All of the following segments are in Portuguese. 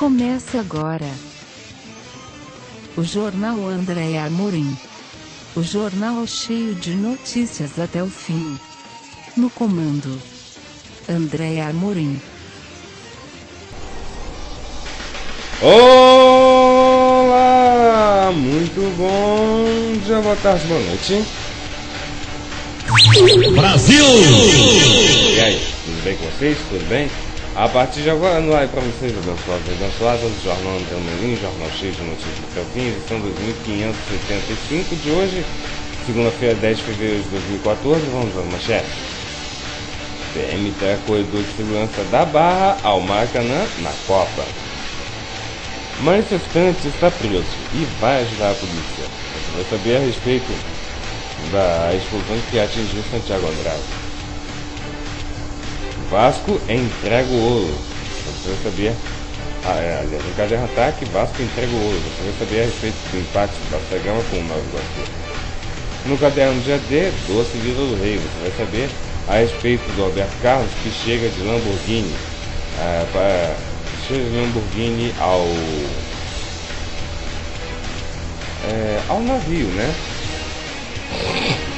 Começa agora. O Jornal André Amorim. O jornal cheio de notícias até o fim. No comando. André Amorim. Olá! Muito bom dia, boa tarde, boa noite. Brasil! E aí, tudo bem com vocês? Tudo bem? A partir de agora, no ar para vocês, abençoados e abençoadas, o Jornal André Melim, jornal cheio de notícias até o fim, edição 2575 de hoje, segunda-feira, 10 de fevereiro de 2014. Vamos às manchetes. PM terá corredor de segurança da Barra ao Maracanã na Copa. Manifestante está preso e vai ajudar a polícia. Você vai saber a respeito da explosão que atingiu Santiago Andrade. Vasco entrega o ouro. Você vai saber. Ah, é, aliás, em caso de ataque, Vasco entrega o ouro. Você vai saber a respeito do impacto da Gama com o Nova Iguaçu. No caderno dia D, Doce Vila do Rei. Você vai saber a respeito do Alberto Carlos que chega de Lamborghini. Ah, para, chega de Lamborghini ao. É, ao navio, né?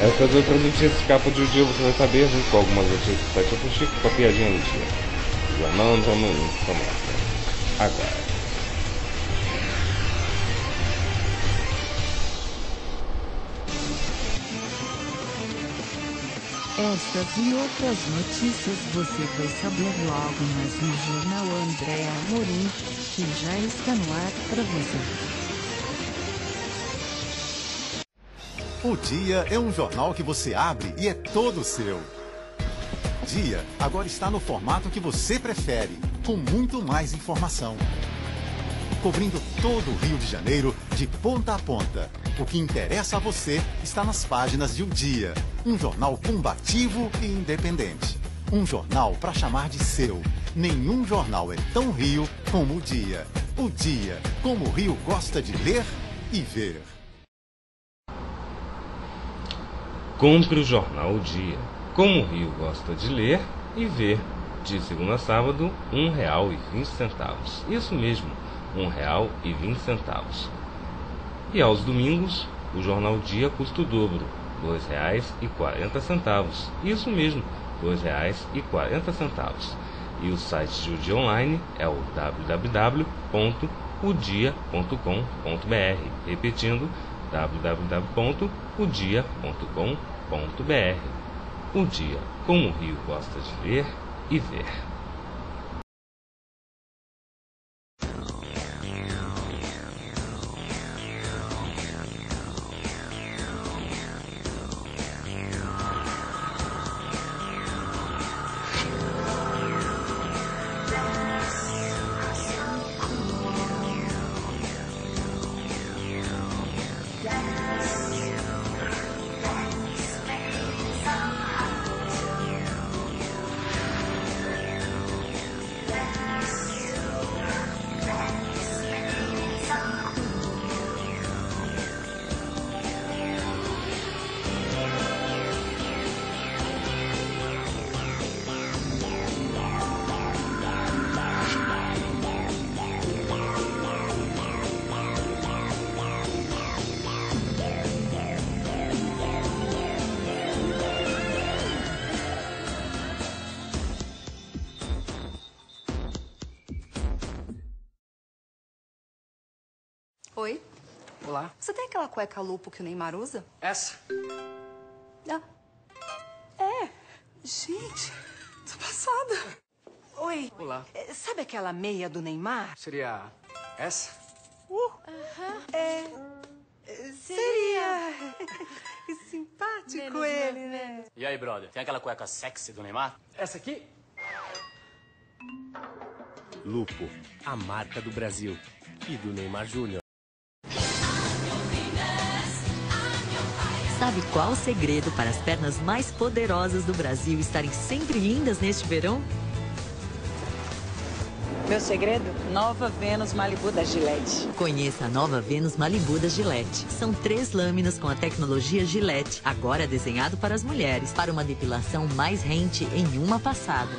Essas outras notícias de capa de dia você vai saber junto com algumas notícias do site do Chico com a piadinha do dia. Jornal do Amanhã começa agora. Estas e outras notícias você vai saber logo mais no Jornal André Amorim, que já está no ar para você. O Dia é um jornal que você abre e é todo seu. Dia agora está no formato que você prefere, com muito mais informação. Cobrindo todo o Rio de Janeiro, de ponta a ponta. O que interessa a você está nas páginas de O Dia, um jornal combativo e independente. Um jornal para chamar de seu. Nenhum jornal é tão Rio como O Dia. O Dia, como o Rio gosta de ler e ver. Compre o jornal O Dia. Como o Rio gosta de ler e ver. De segunda a sábado, R$ 1,20. Isso mesmo, R$ 1,20. E aos domingos, o jornal Dia custa o dobro, R$ 2,40. Isso mesmo, R$ 2,40. E o site de O Dia Online é o www.odia.com.br. Repetindo, www.odia.com.br. O dia, como o Rio gosta de ler e ver. Você tem aquela cueca lupo que o Neymar usa? Essa? Ah. É. Gente, tô passada. Oi. Olá. É, Sabe aquela meia do Neymar? Seria essa? É. Seria. Que simpático ele, né? E aí, brother, tem aquela cueca sexy do Neymar? Essa aqui? Lupo, a marca do Brasil e do Neymar Júnior. Sabe qual o segredo para as pernas mais poderosas do Brasil estarem sempre lindas neste verão? Meu segredo? Nova Vênus Malibu da Gillette. Conheça a nova Vênus Malibu da Gillette. São três lâminas com a tecnologia Gillette, agora desenhado para as mulheres, para uma depilação mais rente em uma passada.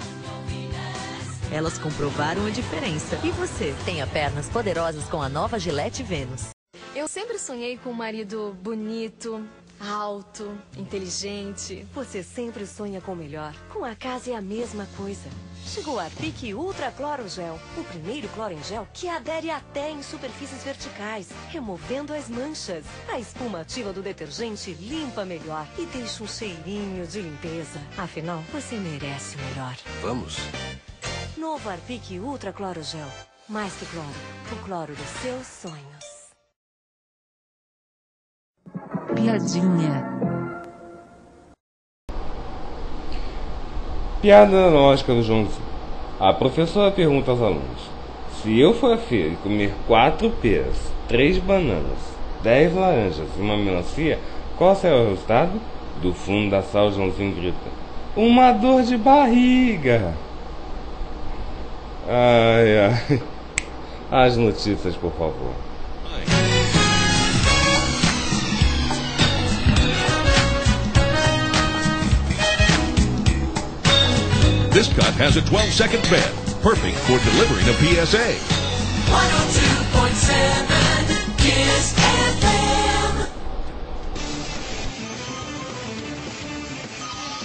Elas comprovaram a diferença. E você? Tenha pernas poderosas com a nova Gillette Vênus. Eu sempre sonhei com um marido bonito, alto, inteligente. Você sempre sonha com o melhor. Com a casa é a mesma coisa. Chegou a Pique Ultra Cloro Gel, o primeiro cloro em gel que adere até em superfícies verticais, removendo as manchas. A espuma ativa do detergente limpa melhor e deixa um cheirinho de limpeza. Afinal, você merece o melhor. Vamos. Novo Arpic Ultra Cloro Gel. Mais que cloro, o cloro dos seus sonhos. Piadinha. Piada lógica do Joãozinho. A professora pergunta aos alunos: Se eu for à feira e comer quatro peras, três bananas, dez laranjas e uma melancia, qual será o resultado? Do fundo da sala, Joãozinho grita: Uma dor de barriga! Ai, ai. As notícias, por favor. This cut has a 12 second bed, perfect for delivering a PSA. 102.7 Kiss FM.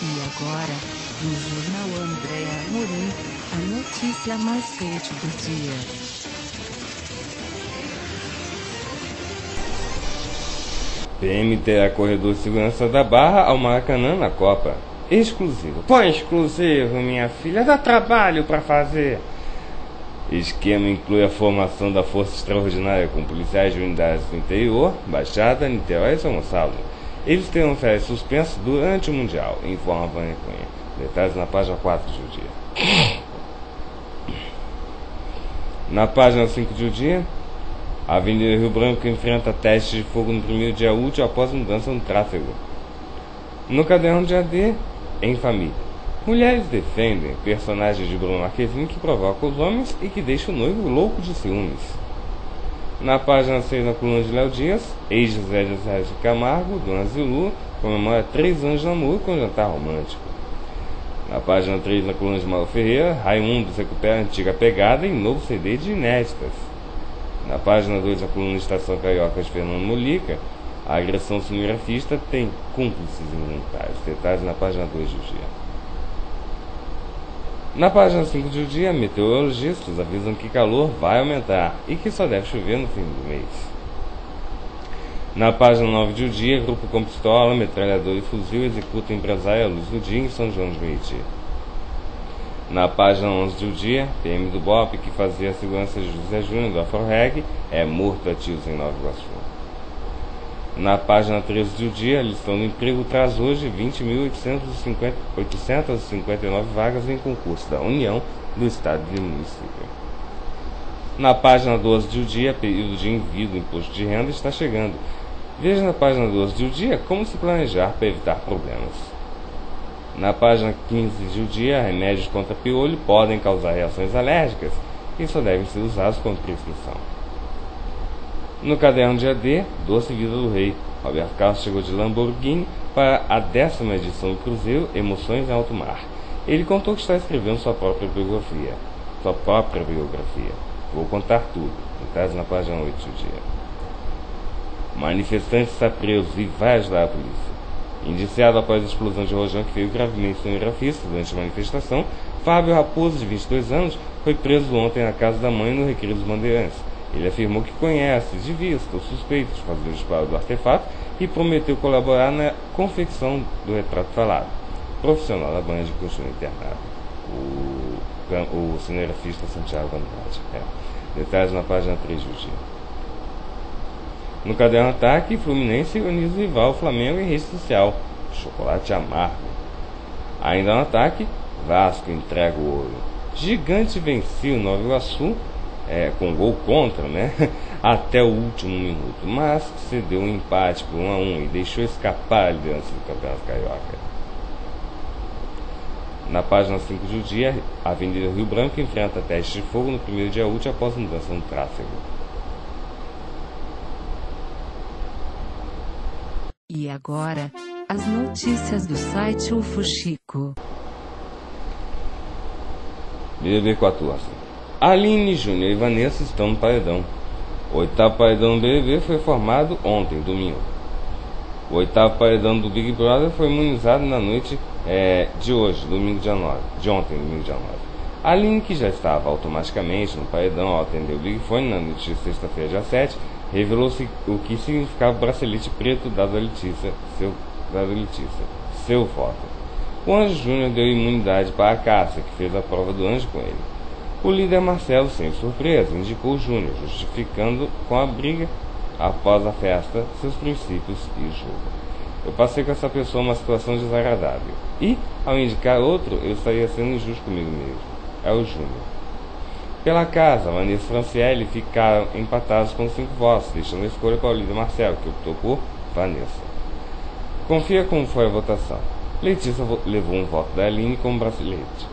E agora, no Jornal Andréa Morim, a notícia mais quente do dia. PM terá corredor de segurança da Barra ao Maracanã na Copa. Exclusivo. Põe exclusivo, minha filha. Dá trabalho para fazer. Esquema inclui a formação da Força Extraordinária com policiais de unidades do interior, Baixada, Niterói e São Gonçalo. Eles terão férias suspensas durante o Mundial, informa Vânia Cunha. Detalhes na página 4 de O Dia. Na página 5 de O Dia, a Avenida Rio Branco enfrenta testes de fogo no primeiro dia útil após mudança no tráfego. No caderno de AD, em família. Mulheres defendem personagens de Bruno Marquezine que provocam os homens e que deixam o noivo louco de ciúmes. Na página 6 na coluna de Léo Dias, ex-José de Camargo, Dona Zilu, comemora 3 anos de namoro com jantar romântico. Na página 3 na coluna de Mauro Ferreira, Raimundo recupera a antiga pegada em novo CD de inéditas. Na página 2 da coluna Estação Carioca de Fernando Molica, a agressão cinegrafista tem cúmplices involuntários. Detalhes na página 2 do dia. Na página 5 do dia, meteorologistas avisam que calor vai aumentar e que só deve chover no fim do mês. Na página 9 do dia, grupo com pistola, metralhador e fuzil executa empresário à luz do dia em São João de Meriti. Na página 11 do dia, PM do BOP, que fazia a segurança de José Júnior do Afroreg, é morto a tiros em Nova Iguaçu. Na página 13 do dia, a listão do emprego traz hoje 20.859 vagas em concurso da União do Estado e do município. Na página 12 do dia, período de envio do imposto de renda está chegando. Veja na página 12 do dia como se planejar para evitar problemas. Na página 15 do dia, remédios contra piolho podem causar reações alérgicas e só devem ser usados com prescrição. No caderno de AD, Doce Vida do Rei, Roberto Carlos chegou de Lamborghini para a décima edição do Cruzeiro Emoções em Alto Mar. Ele contou que está escrevendo sua própria biografia. Sua própria biografia. Vou contar tudo. Detalhes na página 8 do dia. Manifestante está preso e vai ajudar a polícia. Indiciado após a explosão de rojão que feriu gravemente cinegrafista durante a manifestação, Fábio Raposo, de 22 anos, foi preso ontem na casa da mãe no Recreio dos Bandeirantes. Ele afirmou que conhece de vista o suspeito de fazer o disparo do artefato e prometeu colaborar na confecção do retrato falado. Profissional da Band continua internado. O, o cinegrafista Santiago Andrade. É. Detalhes na página 3 do dia. No caderno ataque, Fluminense uniu o rival Flamengo em rede social. Chocolate amargo. Ainda no ataque, Vasco entrega o ouro. Gigante venceu o Nova Iguaçu é, com gol contra, né? Até o último minuto, mas cedeu um empate por 1 a 1 e deixou escapar a liderança do Campeonato Carioca. Na página 5 do dia, a Avenida Rio Branco enfrenta teste de fogo no primeiro dia útil após mudança no tráfego. E agora, as notícias do site UFO Chico. BBB 14. Aline, Júnior e Vanessa estão no paredão. O oitavo paredão do BBB foi formado ontem, domingo. O oitavo paredão do Big Brother foi imunizado na noite é, de hoje, domingo dia 9. De ontem, domingo dia 9. Aline, que já estava automaticamente no paredão ao atender o Big Fone na noite de sexta-feira, dia 7, revelou-se o que significava o bracelete preto dado a Letícia, seu, dado a Letícia, seu voto. O Anjo Júnior deu imunidade para a Cássia, que fez a prova do anjo com ele. O líder Marcelo, sem surpresa, indicou Júnior, justificando com a briga após a festa seus princípios e jogo. Eu passei com essa pessoa uma situação desagradável. E, ao indicar outro, eu estaria sendo injusto comigo mesmo. É o Júnior. Pela casa, Vanessa e Franciele ficaram empatados com cinco votos, deixando a escolha para o líder Marcelo, que optou por Vanessa. Confia como foi a votação. Letícia levou um voto da Aline como bracelete.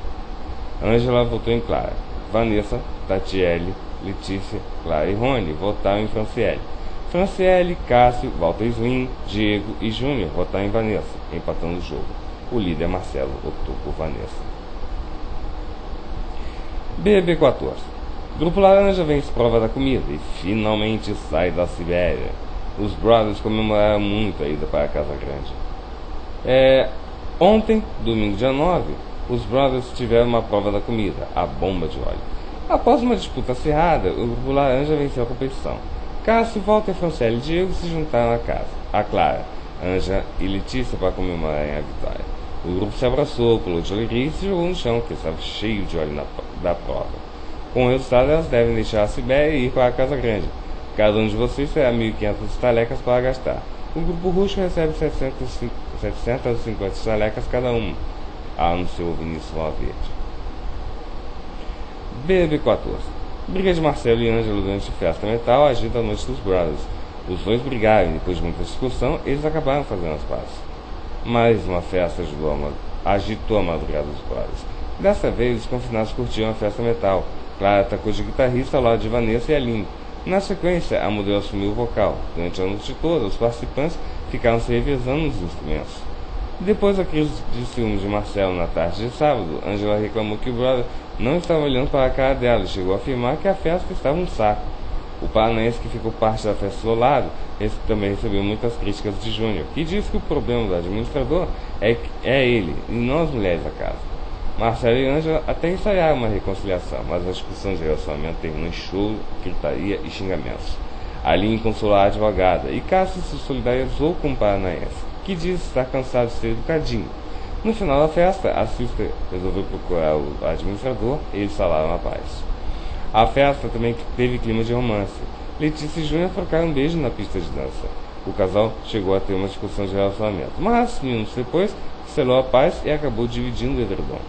Ângela votou em Clara. Vanessa, Tatiele, Letícia, Clara e Rony votaram em Franciele. Franciele, Cássio, Walter Slim, Diego e Júnior votaram em Vanessa, empatando o jogo. O líder Marcelo optou por Vanessa. BB14 Grupo Laranja vence prova da comida e finalmente sai da Sibéria. Os brothers comemoraram muito a ida para a Casa Grande. É, ontem, domingo dia 9, os brothers tiveram uma prova da comida, a bomba de óleo. Após uma disputa acirrada, o Grupo Laranja venceu a competição. Cássio, Walter, Franciele e Diego se juntaram à casa. A Clara, Anja e Letícia para comemorarem a vitória. O grupo se abraçou, pulou de alegria e se jogou no chão, que estava cheio de óleo na, da prova. Com o resultado, elas devem deixar a Sibéria e ir para a Casa Grande. Cada um de vocês terá 1.500 estalecas para gastar. O grupo russo recebe 750 estalecas cada um, anunciou Vinícius Valverde. BB14 Briga de Marcelo e Ângelo durante festa metal agita a noite dos brothers. Os dois brigaram e depois de muita discussão, eles acabaram fazendo as pazes. Mais uma festa a agitou a madrugada dos brothers. Dessa vez, os confinados curtiam a festa metal. Clara atacou de guitarrista ao lado de Vanessa e Aline. Na sequência, a modelo assumiu o vocal. Durante a noite toda, os participantes ficaram se revezando nos instrumentos. Depois da crise de ciúmes de Marcelo na tarde de sábado, Angela reclamou que o brother não estava olhando para a cara dela e chegou a afirmar que a festa estava um saco. O paranaense que ficou parte da festa isolado também recebeu muitas críticas de Júnior, que disse que o problema do administrador é, é ele e não as mulheres da casa. Marcelo e Ângela até ensaiaram uma reconciliação, mas a discussão de relacionamento terminou em choro, gritaria e xingamentos. Aline consolou a advogada e Cássio se solidarizou com o paranaense que diz estar cansado de ser educadinho. No final da festa, a Sister resolveu procurar o administrador e eles falaram a paz. A festa também teve clima de romance. Letícia e Júnior trocaram um beijo na pista de dança. O casal chegou a ter uma discussão de relacionamento, mas, minutos depois, selou a paz e acabou dividindo o edredom.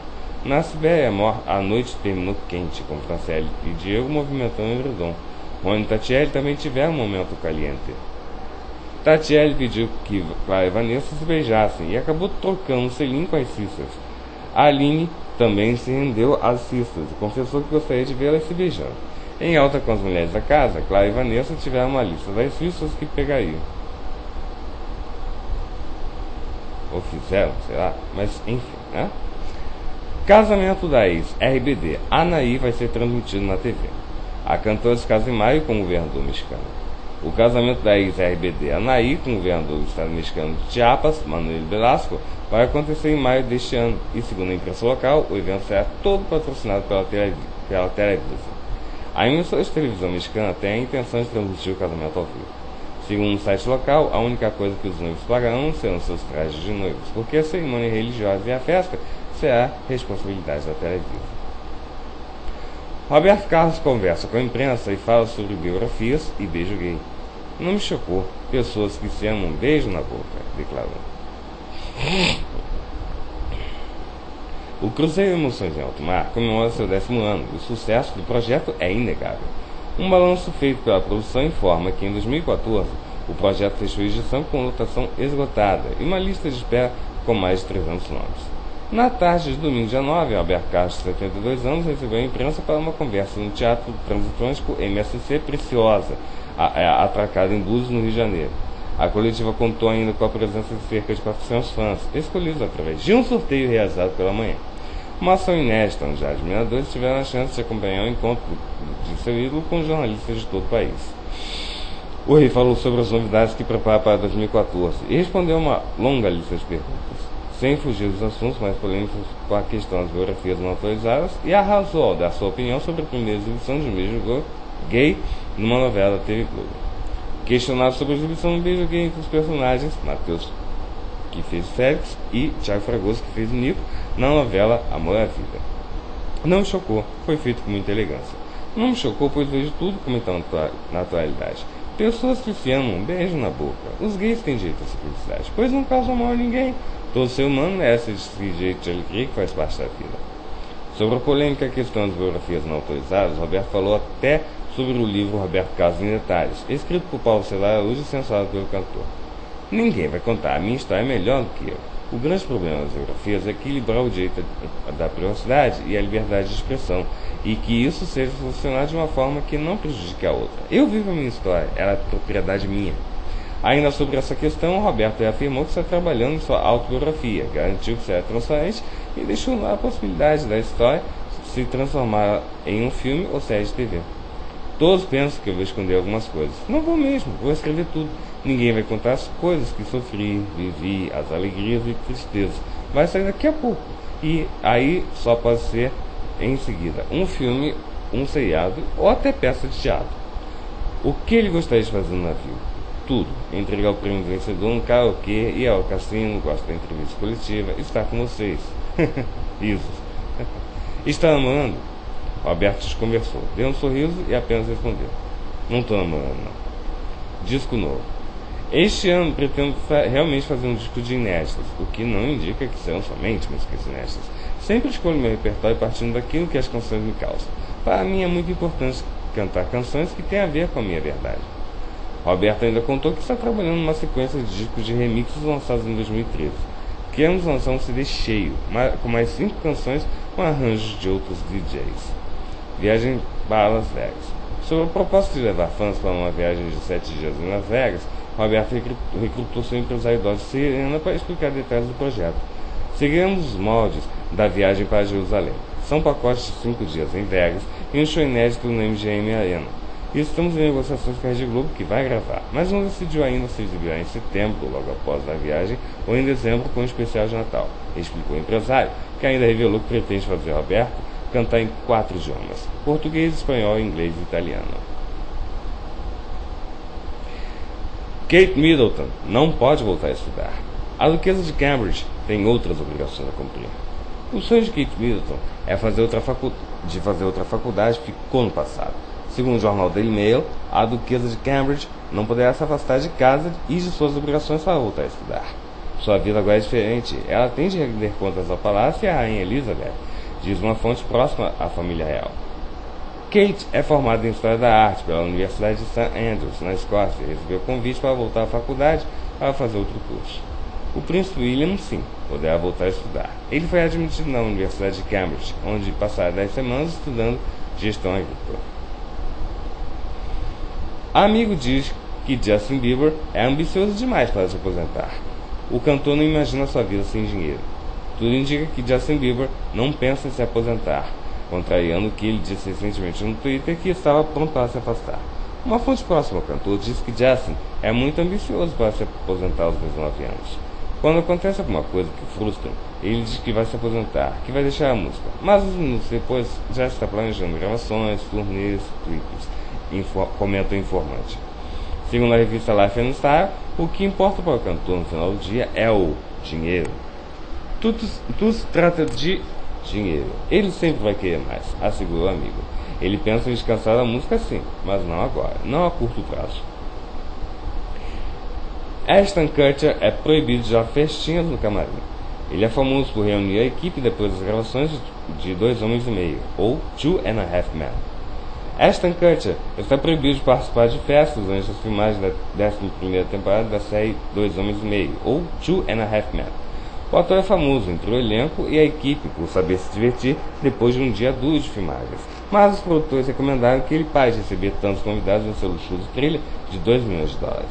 Na Sibéria, a noite terminou quente, com Franciele e Diego movimentando o edredom. Rony e Tatiele também tiveram um momento caliente. Tatiele pediu que Clara e Vanessa se beijassem e acabou trocando o selim com as sisters. A Aline também se rendeu às sisters e confessou que gostaria de vê-las se beijando. Em alta com as mulheres da casa, Clara e Vanessa tiveram uma lista das sisters que pegariam. Ou fizeram, sei lá, mas enfim, né? Casamento da ex, RBD, Anaí vai ser transmitido na TV. A cantora se casa em maio com o governador mexicano. O casamento da ex-RBD Anaí com o governador do estado mexicano de Chiapas, Manuel Velasco, vai acontecer em maio deste ano e, segundo a imprensa local, o evento será todo patrocinado pela, pela Televisa. A emissora de televisão mexicana tem a intenção de transmitir o casamento ao vivo. Segundo o site local, a única coisa que os noivos pagarão serão seus trajes de noivos, porque a cerimônia religiosa e a festa será responsabilidade da Televisa. Roberto Carlos conversa com a imprensa e fala sobre biografias e beijo gay. Não me chocou. Pessoas que se amam beijo na boca, declarou. O Cruzeiro Emoções em Alto Mar comemora seu décimo ano e o sucesso do projeto é inegável. Um balanço feito pela produção informa que em 2014 o projeto fechou edição com lotação esgotada e uma lista de espera com mais de 300 nomes. Na tarde de domingo, dia 9, Alberto Castro, 72 anos, recebeu a imprensa para uma conversa no Teatro Transatlântico MSC Preciosa, é, atracada em Búzios, no Rio de Janeiro. A coletiva contou ainda com a presença de cerca de 400 fãs, escolhidos através de um sorteio realizado pela manhã. Uma ação inédita, onde já admiradores tiveram a chance de acompanhar o encontro de seu ídolo com jornalistas de todo o país. O rei falou sobre as novidades que prepara para 2014 e respondeu uma longa lista de perguntas, sem fugir dos assuntos mais polêmicos com a questão das biografias não autorizadas e arrasou dar sua opinião sobre a primeira exibição de um beijo gay numa novela da TV Globo. Questionado sobre a exibição do beijo gay entre os personagens, Matheus, que fez Félix, e Thiago Fragoso, que fez Nico, na novela Amor à Vida. Não me chocou, foi feito com muita elegância. Não me chocou, pois vejo tudo como está na atualidade. Pessoas que se amam, beijo na boca. Os gays têm jeito essa felicidade, pois não causam mal a ninguém. Todo ser humano merece esse jeito de alegria que faz parte da vida. Sobre a polêmica questão das biografias não autorizadas, Roberto falou até sobre o livro Roberto Carlos em Detalhes, escrito por Paulo Celar Araújo e censurado pelo cantor. Ninguém vai contar a minha história melhor do que eu. O grande problema das biografias é equilibrar o direito da privacidade e a liberdade de expressão, e que isso seja solucionado de uma forma que não prejudique a outra. Eu vivo a minha história, ela é propriedade minha. Ainda sobre essa questão, Roberto afirmou que está trabalhando em sua autobiografia, garantiu que será transparente e deixou a possibilidade da história se transformar em um filme ou série de TV. Todos pensam que eu vou esconder algumas coisas. Não vou mesmo, vou escrever tudo. Ninguém vai contar as coisas que sofri, vivi, as alegrias e tristezas. Vai sair daqui a pouco. E aí só pode ser em seguida um filme, um seriado ou até peça de teatro. O que ele gostaria de fazer no navio? Tudo. Entregar o prêmio vencedor no karaokê, ir ao cassino, gosta da entrevista coletiva, estar com vocês. Isso. Está amando? Roberto desconversou, deu um sorriso e apenas respondeu: Não estou namorando, não. Disco novo. Este ano pretendo fa realmente fazer um disco de inéditas, o que não indica que serão somente músicas inéditas. Sempre escolho meu repertório partindo daquilo que as canções me causam. Para mim é muito importante cantar canções que têm a ver com a minha verdade. Roberto ainda contou que está trabalhando numa sequência de discos de remixes lançados em 2013. Queremos lançar um CD cheio, com mais cinco canções com arranjos de outros DJs. Viagem para Las Vegas. Sobre a proposta de levar fãs para uma viagem de sete dias em Las Vegas, Roberto recrutou seu empresário Dodge Serena para explicar detalhes do projeto. Seguiremos os moldes da viagem para Jerusalém. São pacotes de cinco dias em Vegas e um show inédito no MGM Arena. E estamos em negociações com a Rede Globo, que vai gravar, mas não decidiu ainda se exibirá em setembro, logo após a viagem, ou em dezembro com um especial de Natal. Explicou o empresário, que ainda revelou que pretende fazer Roberto cantar em quatro idiomas: português, espanhol, inglês e italiano. Kate Middleton não pode voltar a estudar. A duquesa de Cambridge tem outras obrigações a cumprir. O sonho de Kate Middleton é fazer outra facu de fazer outra faculdade ficou no passado. Segundo o jornal Daily Mail, a duquesa de Cambridge não poderá se afastar de casa e de suas obrigações para voltar a estudar. Sua vida agora é diferente. Ela tem de render contas ao palácio e à rainha Elizabeth, diz uma fonte próxima à família real. Kate é formada em História da Arte pela Universidade de St. Andrews, na Escócia, e recebeu convite para voltar à faculdade para fazer outro curso. O príncipe William, sim, poderá voltar a estudar. Ele foi admitido na Universidade de Cambridge, onde passará 10 semanas estudando gestão agrícola. Amigo diz que Justin Bieber é ambicioso demais para se aposentar. O cantor não imagina sua vida sem dinheiro. Tudo indica que Justin Bieber não pensa em se aposentar, contrariando o que ele disse recentemente no Twitter que estava pronto a se afastar. Uma fonte próxima ao cantor diz que Justin é muito ambicioso para se aposentar aos 19 anos. Quando acontece alguma coisa que frustra, ele diz que vai se aposentar, que vai deixar a música, mas uns minutos depois já está planejando gravações, turnês, clipes, comenta o informante. Segundo a revista Life and Style, o que importa para o cantor no final do dia é o dinheiro. Tudo, tudo se trata de dinheiro. Ele sempre vai querer mais, assegurou o amigo. Ele pensa em descansar da música sim, mas não agora, não a curto prazo. Ashton Kutcher é proibido de dar festinhas no camarim. Ele é famoso por reunir a equipe depois das gravações de Dois Homens e Meio, ou Two and a Half Men. Ashton Kutcher está proibido de participar de festas durante as filmagens da 11ª temporada da série Dois Homens e Meio, ou Two and a Half Men. O ator é famoso entre o elenco e a equipe por saber se divertir depois de um dia duro de filmagens, mas os produtores recomendaram que ele pare de receber tantos convidados no seu luxuoso trilha de 2 milhões de dólares.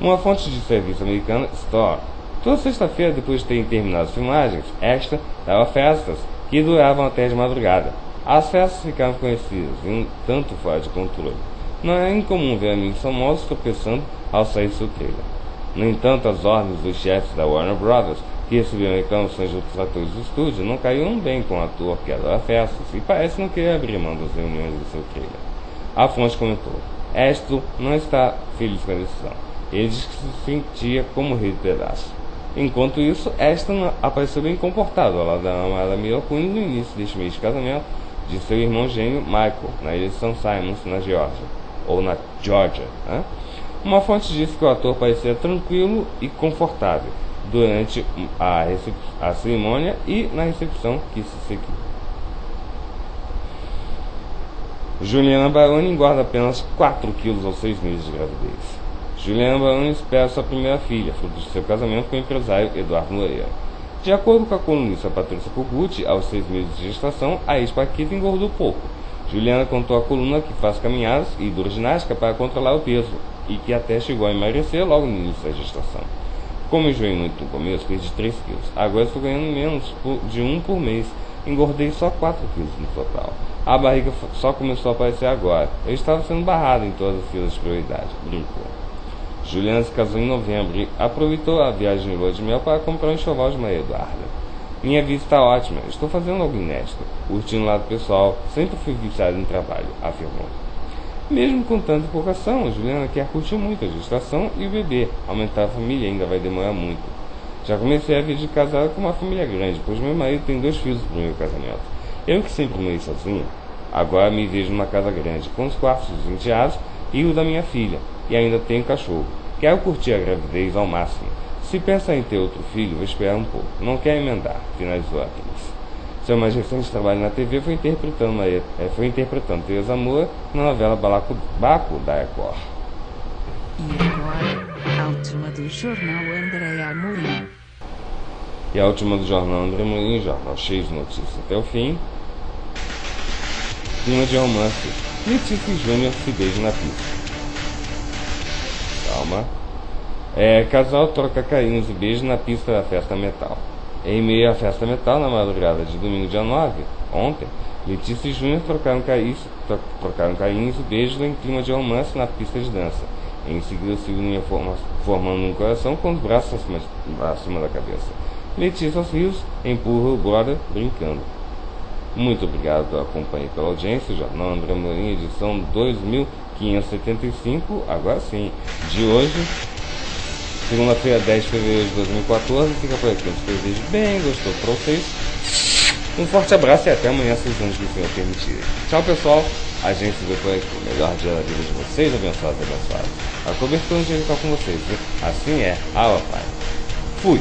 Uma fonte de serviço americana, Store, toda sexta-feira depois de terem terminado as filmagens, esta dava festas que duravam até de madrugada. As festas ficavam conhecidas e um tanto fora de controle. Não é incomum ver amigos famosos tropeçando ao sair do seu trailer. No entanto, as ordens dos chefes da Warner Brothers, que recebiam reclamações de outros atores do estúdio, não caíam bem com o ator que adora festas e parece não querer abrir mão das reuniões do seu trailer. A fonte comentou: Esto não está feliz com a decisão. Ele disse que se sentia como rei do pedaço. Enquanto isso, Ashton apareceu bem comportado ao lado da amada Kunis no início deste mês de casamento de seu irmão gêmeo Michael, na ilha de St. Simons, na Geórgia, ou na Georgia. Né? Uma fonte disse que o ator parecia tranquilo e confortável durante a, a cerimônia e na recepção que se seguiu. Juliana Baroni engorda apenas 4 quilos aos 6 meses de gravidez. Juliana Baroni espera sua primeira filha, fruto de seu casamento com o empresário Eduardo Moreira. De acordo com a colunista Patrícia Kogut, aos seis meses de gestação, a ex-paquita engordou pouco. Juliana contou à coluna que faz caminhadas e hidroginástica para controlar o peso e que até chegou a emagrecer logo no início da gestação. Como enjoei muito no começo, perdi 3 quilos. Agora estou ganhando menos de 1 um por mês. Engordei só 4 quilos no total. A barriga só começou a aparecer agora. Eu estava sendo barrado em todas as filas de prioridade. Brincou. Juliana se casou em novembro e aproveitou a viagem de lua de mel para comprar um enxoval de Maria Eduarda. Minha vida está ótima, estou fazendo algo inédito, curtindo o lado pessoal, sempre fui viciado em trabalho, afirmou. Mesmo com tanta empolgação, Juliana quer curtir muito a gestação e o bebê. Aumentar a família ainda vai demorar muito. Já comecei a vida de casada com uma família grande, pois meu marido tem dois filhos do meu casamento. Eu que sempre morei sozinha, agora me vejo numa casa grande, com os quartos dos enteados e o da minha filha, e ainda tenho cachorro. Quero curtir a gravidez ao máximo. Se pensa em ter outro filho, vou esperar um pouco. Não quer emendar, finalizou a atriz. Seu mais recente trabalho na TV foi interpretando, a, é, foi interpretando Teresa Moura na novela Balaco, Baco da Record. E agora, a última do jornal André Amorim. E a última do jornal André Amorim, jornal cheio de notícias até o fim. Clima de romance. Letícia e Júnior se beijam na pista. Calma. É, casal troca carinhos e beijos na pista da festa metal. Em meio à festa metal, na madrugada de domingo dia 9, ontem, Letícia e Júnior trocaram trocaram carinhos e beijos em clima de romance na pista de dança. Em seguida, se uniram formando um coração com os braços acima, acima da cabeça. Letícia aos rios empurra o brother brincando. Muito obrigado pela companhia e pela audiência. Jornal André Morim, edição 2575, agora sim, de hoje, Segunda-feira, 10 de fevereiro de 2014. Fica por aqui. Um desejo bem gostoso para vocês. Um forte abraço e até amanhã, se os anos que o Senhor permitirem. Tchau, pessoal. A gente se vê por aqui. Melhor dia da vida de vocês, abençoados e abençoados. A cobertura angelical com vocês. Viu? Assim é. Ah, Pai. Fui.